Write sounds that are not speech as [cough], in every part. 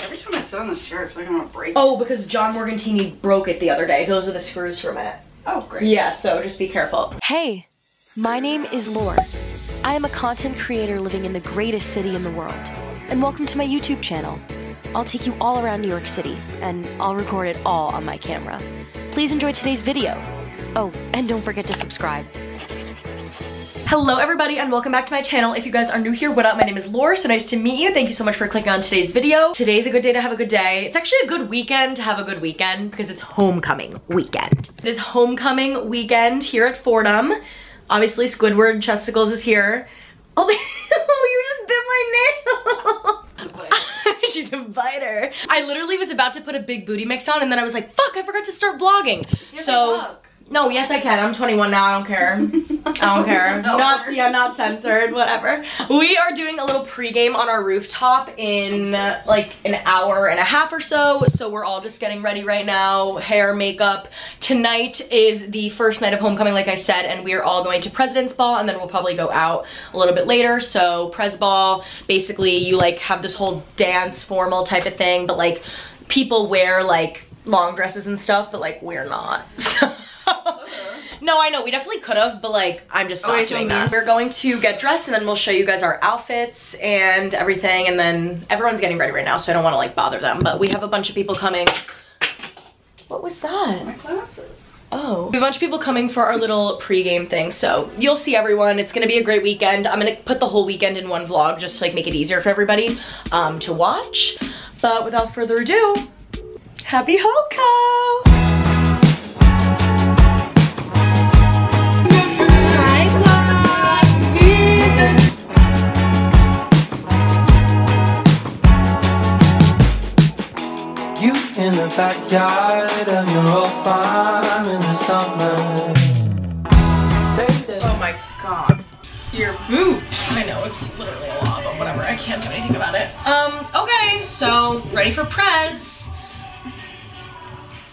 Every time I sit on this chair, it's like I'm gonna break. Oh, because John Morgantini broke it the other day. Those are the screws from it. Oh, great. Yeah, so just be careful. Hey, my name is Laur. I am a content creator living in the greatest city in the world. And welcome to my YouTube channel. I'll take you all around New York City, and I'll record it all on my camera. Please enjoy today's video. Oh, and don't forget to subscribe. Hello everybody and welcome back to my channel. If you guys are new here, what up? My name is Laura, so nice to meet you. Thank you so much for clicking on today's video. Today's a good day to have a good day. It's actually a good weekend to have a good weekend because it's homecoming weekend. It is homecoming weekend here at Fordham. Obviously Squidward Chesticles is here. Oh, [laughs] oh you just bit my nail. [laughs] She's a biter. I literally was about to put a big booty mix on and then I was like, fuck, I forgot to start vlogging. so, no, yes I can. I'm 21 now, I don't care. I don't care. [laughs] not, yeah, not censored, whatever. We are doing a little pregame on our rooftop in uh, like an hour and a half or so. So we're all just getting ready right now, hair, makeup. Tonight is the first night of homecoming, like I said, and we are all going to President's Ball and then we'll probably go out a little bit later. So Pres Ball, basically you like have this whole dance formal type of thing, but like people wear like long dresses and stuff, but like we're not. [laughs] no, I know, we definitely could have, but like, I'm just not wait, doing so that. We're going to get dressed and then we'll show you guys our outfits and everything, and then everyone's getting ready right now, so I don't wanna like bother them, but we have a bunch of people coming. What was that? My glasses. Oh. We have a bunch of people coming for our little pregame thing, so you'll see everyone. It's gonna be a great weekend. I'm gonna put the whole weekend in one vlog just to like make it easier for everybody um, to watch. But without further ado, happy Hoco! In the backyard and you're all fine in the summer. Oh my god. Your boobs. I know, it's literally a lot, but whatever. I can't do anything about it. Um, okay, so ready for prez.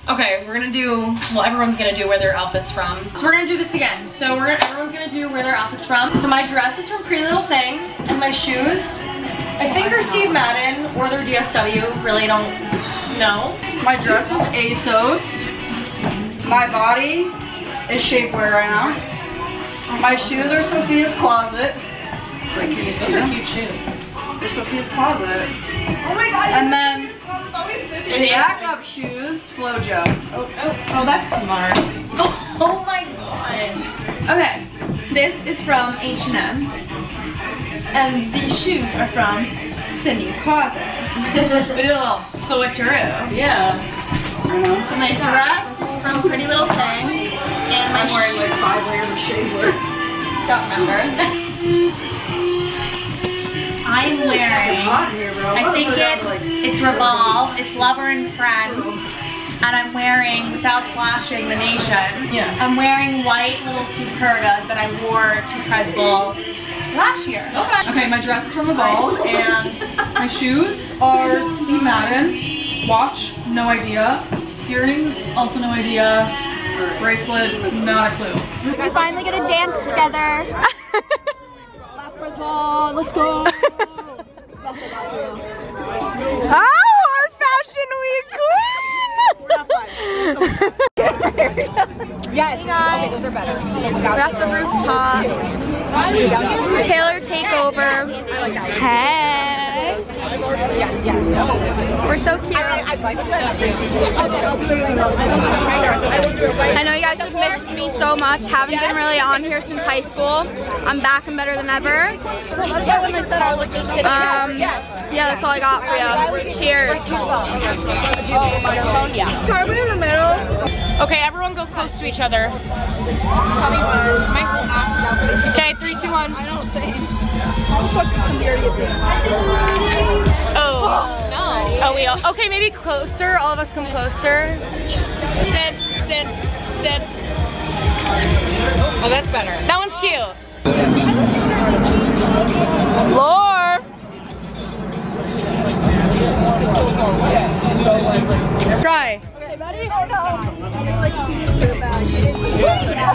Okay, we're gonna do, well, everyone's gonna do where their outfit's from. So we're gonna do this again. So we're gonna, everyone's gonna do where their outfit's from. So my dress is from Pretty Little Thing, and my shoes, I think are Steve Madden, or they're DSW, really don't know. My dress is ASOS. My body is shapewear right now. My shoes are Sophia's Closet. Wait, can you see them? cute shoes. They're Sophia's Closet. Oh my god, And then is- backup shoes, Flojo. Oh, oh, Oh, that's smart. oh, [laughs] oh my god. Okay, this is from H&M. And these shoes are from Cindy's Closet. [laughs] we did a little switcheroo. Yeah. So my dress is from Pretty Little Thing, and my I'm wearing like five layers of shapewear. don't remember. I'm wearing. Hot in here, bro. I think it's it's Revolve. It's Lover and Friends, and I'm wearing without flashing the nation. Yeah. I'm wearing white little supergas that I wore to Pres Ball last year. Okay. Okay, my dress is from Revolve, and my shoes are Steve Madden. Watch, no idea. Earrings, also no idea. Bracelet, not a clue. We're finally gonna dance together. [laughs] Last Pres Ball, let's go. It's best I got you. Oh, our fashion week queen! [laughs] yes. Hey guys, okay, those are better. We're at the rooftop. Taylor takeover. Hey. We're so cute. I know you guys have missed me so much. Haven't been really on here since high school. I'm back and better than ever. Um, yeah, that's all I got for you. Cheers. Probably in the middle. Okay, everyone go close to each other. Okay, three, two, one. I don't say. Oh, oh no. Oh, we all. Okay, maybe closer. All of us come closer. Sit, sit, sit. Oh, that's better. That one's cute. Laur. Try. Day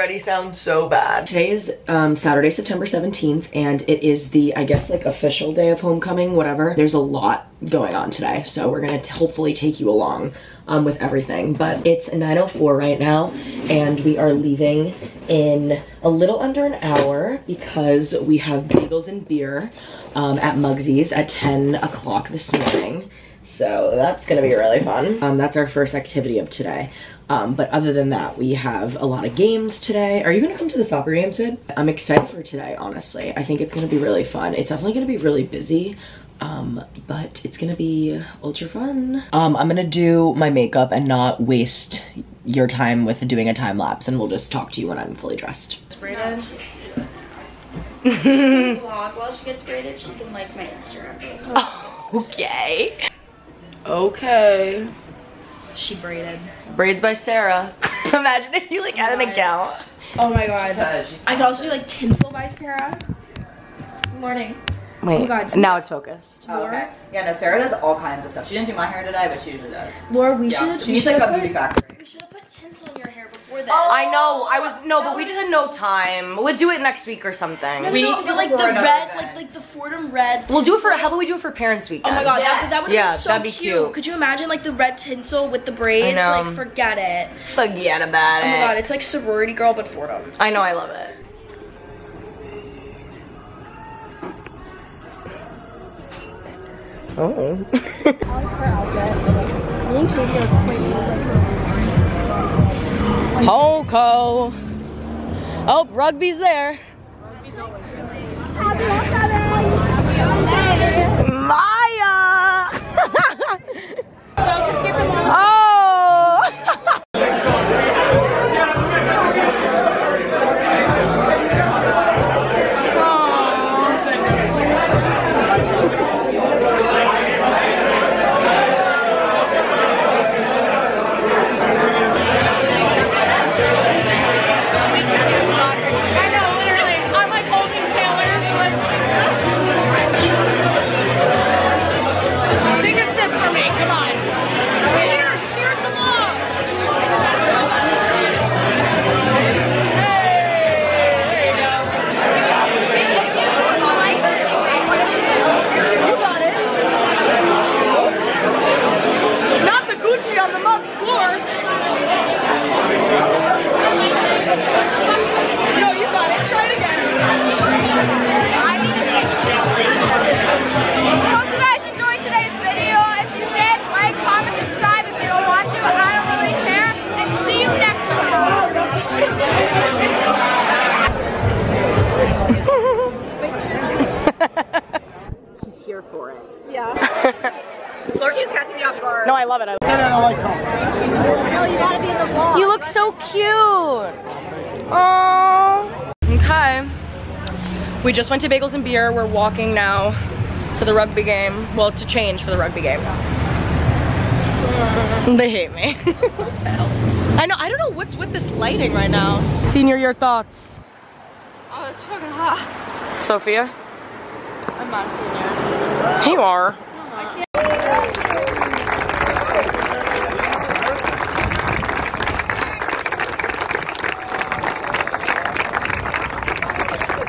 already sound so bad. Today is um, Saturday, September 17th, and it is the, I guess, like official day of homecoming, whatever. There's a lot going on today, so we're gonna hopefully take you along um, with everything. But it's 9.04 right now, and we are leaving in a little under an hour because we have bagels and beer um, at Mugsy's at 10 o'clock this morning. So that's gonna be really fun. Um, that's our first activity of today. Um, but other than that, we have a lot of games today. Are you gonna come to the soccer game, Sid? I'm excited for today, honestly. I think it's gonna be really fun. It's definitely gonna be really busy. Um, but it's gonna be ultra fun. Um, I'm gonna do my makeup and not waste your time with doing a time lapse and we'll just talk to you when I'm fully dressed. vlog [laughs] while she gets braided. She can like my Instagram [laughs] post. Okay. Okay. She braided. Braids by Sarah. [laughs] Imagine if you like had an account. Oh my god. I could also do like tinsel by Sarah. Morning. Oh Wait, Oh God. now it's focused. Oh, okay. Yeah, no, Sarah does all kinds of stuff. She didn't do my hair today, but she usually does. Laura, we Yeah. should. She needs like a beauty factory. We should have put tinsel in your hair before that. I know, I was, no, but we just had no time. We'll do it next week or something. We need to do do like the red, event. like like the Fordham red. We'll do it for, how about we do it for Parents Weekend? Oh my god, that, that would Yeah, be so that'd be cute. Could you imagine like the red tinsel with the braids? know. Like forget it. Forget about it. Oh my it. god, it's like sorority girl but Fordham. I know, I love it. Oh. Hoco. Oh, rugby's there. Maya! [laughs] oh! Here for it. Yeah. [laughs] Laura keeps catching me off guard. No, I love it. I You look so cute. Oh. Okay. We just went to Bagels and Beer. We're walking now to the rugby game. Well, to change for the rugby game. Hmm. They hate me. [laughs] I know. I don't know what's with this lighting right now. Senior, your thoughts? Oh, it's fucking hot. Sophia? I'm not a senior. You are. I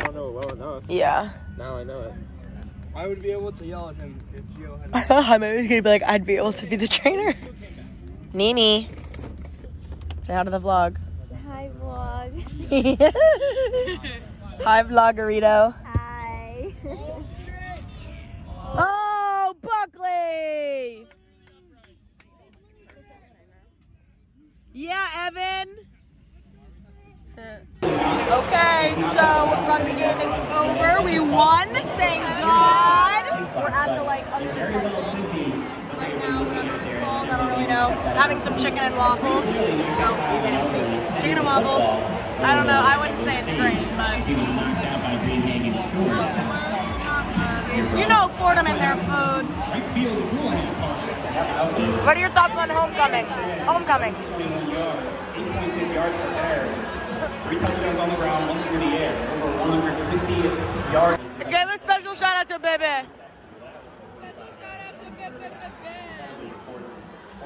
don't know it well enough. Yeah. Now I know it. I would be able to yell at him if Gio had. I thought Jaime was gonna be like, I'd be able to be the trainer. Nini. Say hi to the vlog. Hi vlog. [laughs] Hi, vloggerito. Hi. Oh, Buckley! Yeah, Evan. Okay, so rugby game is over. We won, thank God. We're at the like under the tent thing right now, whatever it's called. I don't really know. Having some chicken and waffles. No, you didn't see. Chicken and waffles. I don't know. I wouldn't say it's great, but you know Fordham and their food. What are your thoughts on homecoming? Homecoming. 86 yards per. Three touchdowns on the ground, one through the air. Over 160 yards. Give a special shout out to baby.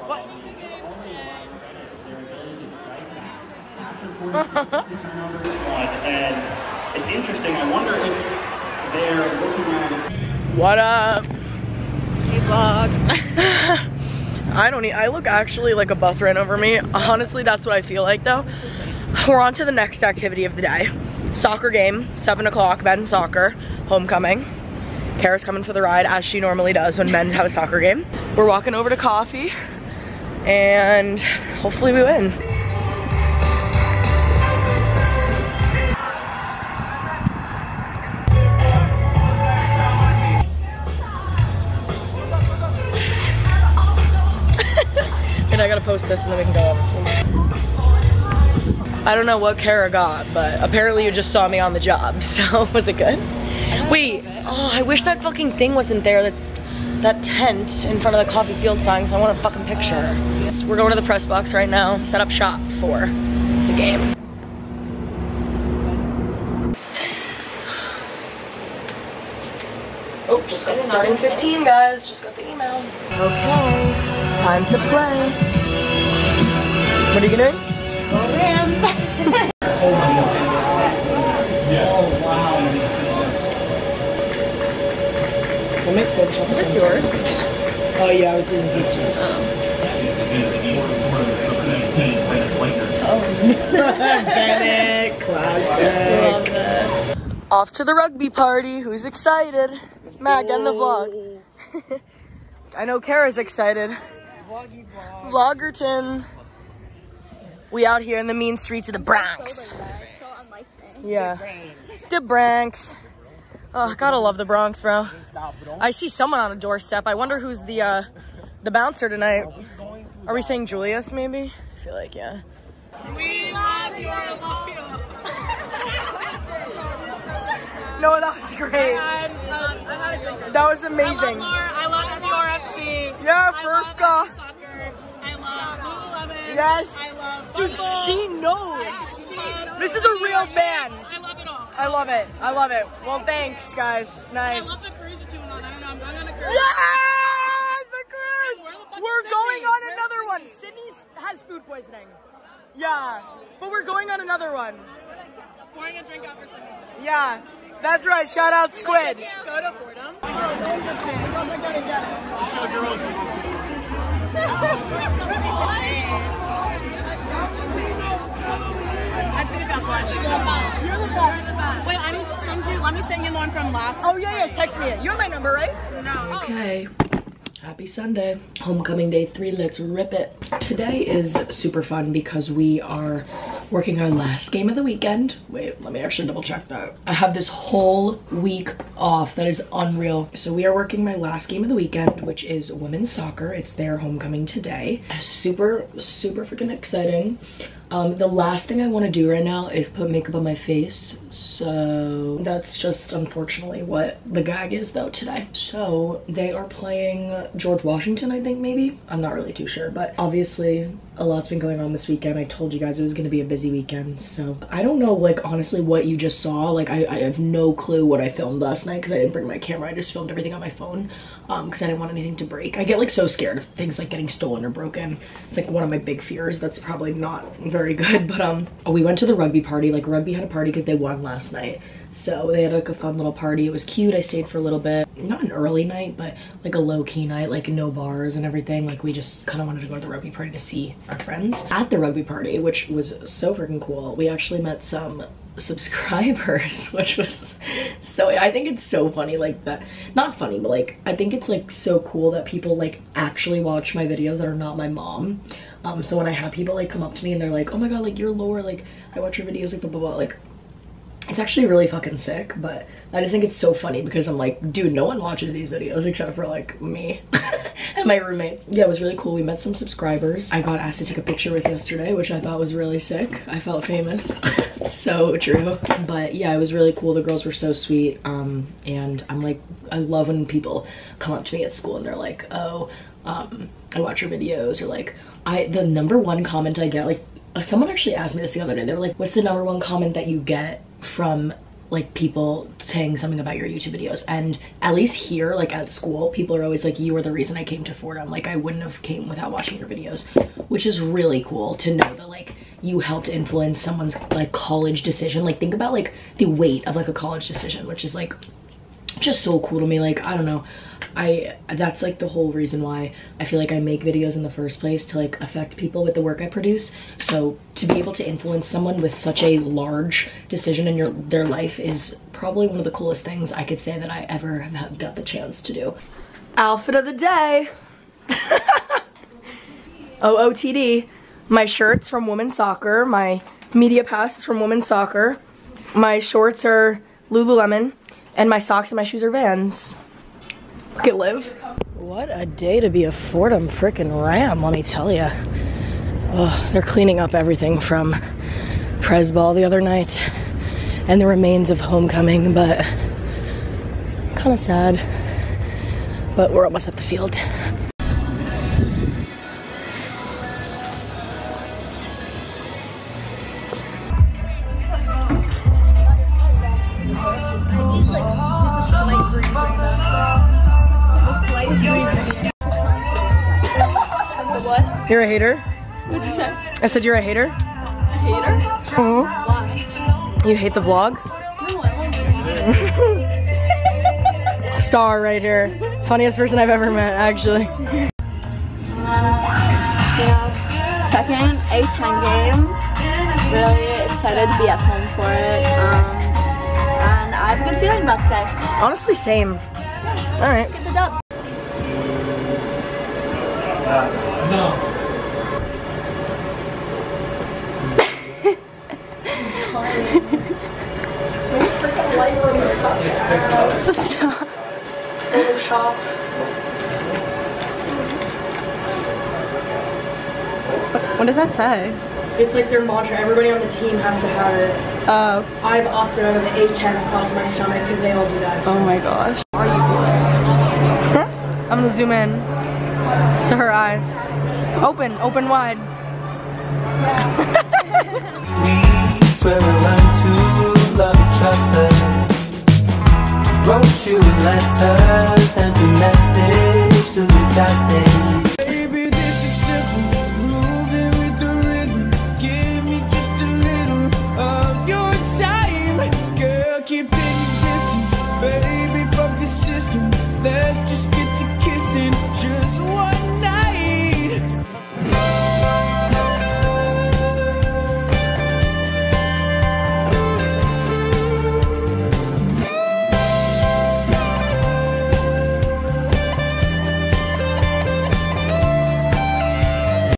What? this one, and it's interesting. I wonder if they're looking at it. What up? Hey vlog. [laughs] I don't need, I look actually like a bus ran over me. Honestly, that's what I feel like though. We're on to the next activity of the day. Soccer game, seven o'clock, men's soccer, homecoming. Kara's coming for the ride as she normally does when men have a soccer game. We're walking over to Coffey and hopefully we win. [laughs] and I gotta post this and then we can go over. I don't know what Kara got, but apparently you just saw me on the job, [laughs] so was it good? Wait, oh, I wish that fucking thing wasn't there. That's that tent in front of the Coffey Field sign, so I want a fucking picture. We're going to the press box right now, set up shop for the game. Oh, just got starting 15, guys. Just got the email. Okay, time to play. What are you doing? Rams. We'll make Is this yours? Oh yeah, I was eating pizza. Organic, classic. Off to the rugby party. Who's excited? Matt, get in the vlog. [laughs] I know Kara's excited. Vloggerton. We out here in the mean streets of the Bronx. Yeah. The Bronx. Oh, gotta love the Bronx, bro. I see someone on a doorstep. I wonder who's the uh, the bouncer tonight. Are we saying Julius, maybe? I feel like, yeah. We love your Olympia. [laughs] No, that was great. I had a drink. That was amazing. I love WRFC. Yeah, I first love off. I love. Yes. I love Dude, she knows. I love This is a real fan. I love it. I love it. I love it. Well, thanks, guys. Nice. I love the cruise that you went on. I don't know. I'm going on a cruise. Yes, the cruise. Where the We're going Sydney? on Where's another one. Sydney? Sydney's has food poisoning. Yeah, but we're going on another one. Pouring a drink out for Sydney. Yeah, that's right. Shout out Squid. Go to Fordham. I You're the best. Wait, I need to send you. Let me send you the one from last. Oh yeah, yeah. Text me it. You have my number, right? No. Okay. Happy Sunday. Homecoming day three, let's rip it. Today is super fun because we are working our last game of the weekend. Wait, let me actually double check that. I have this whole week off. That is unreal. So we are working my last game of the weekend, which is women's soccer. It's their homecoming today. Super, super freaking exciting. Um, the last thing I want to do right now is put makeup on my face. So that's just unfortunately what the gag is though today. So they are playing George Washington, I think maybe. I'm not really too sure, but obviously a lot's been going on this weekend. I told you guys it was going to be a busy weekend. So I don't know like honestly what you just saw. Like I, I have no clue what I filmed last night because I didn't bring my camera. I just filmed everything on my phone um because I didn't want anything to break. I get like so scared of things like getting stolen or broken. It's like one of my big fears. That's probably not very [laughs] good. But um we went to the rugby party. Like rugby had a party because they won last night. So they had like a fun little party. It was cute. I stayed for a little bit. Not an early night, but like a low key night, like no bars and everything. Like we just kind of wanted to go to the rugby party to see our friends. At the rugby party, which was so freaking cool, we actually met some subscribers, [laughs] which was so, I think it's so funny like that. Not funny, but like, I think it's like so cool that people like actually watch my videos that are not my mom. Um, so when I have people like come up to me and they're like, oh my god, like you're Laura, like I watch your videos, like blah blah blah, like it's actually really fucking sick, but I just think it's so funny because I'm like, dude, no one watches these videos except for like me [laughs] and my roommates. Yeah, it was really cool. We met some subscribers. I got asked to take a picture with yesterday, which I thought was really sick. I felt famous. [laughs] so true. But yeah, it was really cool. The girls were so sweet. Um, and I'm like, I love when people come up to me at school and they're like, oh, um, I watch your videos or like, I, the number one comment I get, like someone actually asked me this the other day. They were like, what's the number one comment that you get from like people saying something about your YouTube videos? And at least here, like at school, people are always like, you were the reason I came to Fordham. Like I wouldn't have came without watching your videos, which is really cool to know that like you helped influence someone's like college decision. Like think about like the weight of like a college decision, which is like just so cool to me. Like, I don't know. I that's like the whole reason why I feel like I make videos in the first place to like affect people with the work I produce. So to be able to influence someone with such a large decision in your their life is probably one of the coolest things I could say that I ever have got the chance to do. Outfit of the day. [laughs] OOTD. My shirt's from Women's Soccer. My media pass is from Women's Soccer. My shorts are Lululemon. And my socks and my shoes are Vans. Look at Liv. What a day to be a Fordham frickin' Ram, let me tell you. Oh, they're cleaning up everything from Pres Ball the other night and the remains of homecoming, but kind of sad. But we're almost at the field. A hater? What'd you say? I said you're a hater? A hater? Oh. Why? You hate the vlog? No, I love it. [laughs] Star right here. Funniest person I've ever met, actually. Yeah. Second A10 game. Really excited to be at home for it. Um, and I have a good feeling about today. Honestly, same. All right. Get the dub. Stop. Photoshop. What does that say? It's like their mantra. Everybody on the team has to have it. Oh. I've opted out of the A10 across my stomach because they all do that. Too. Oh my gosh. Are you [laughs] I'm gonna zoom in to her eyes. Open, open wide. [laughs] Wrote you letters,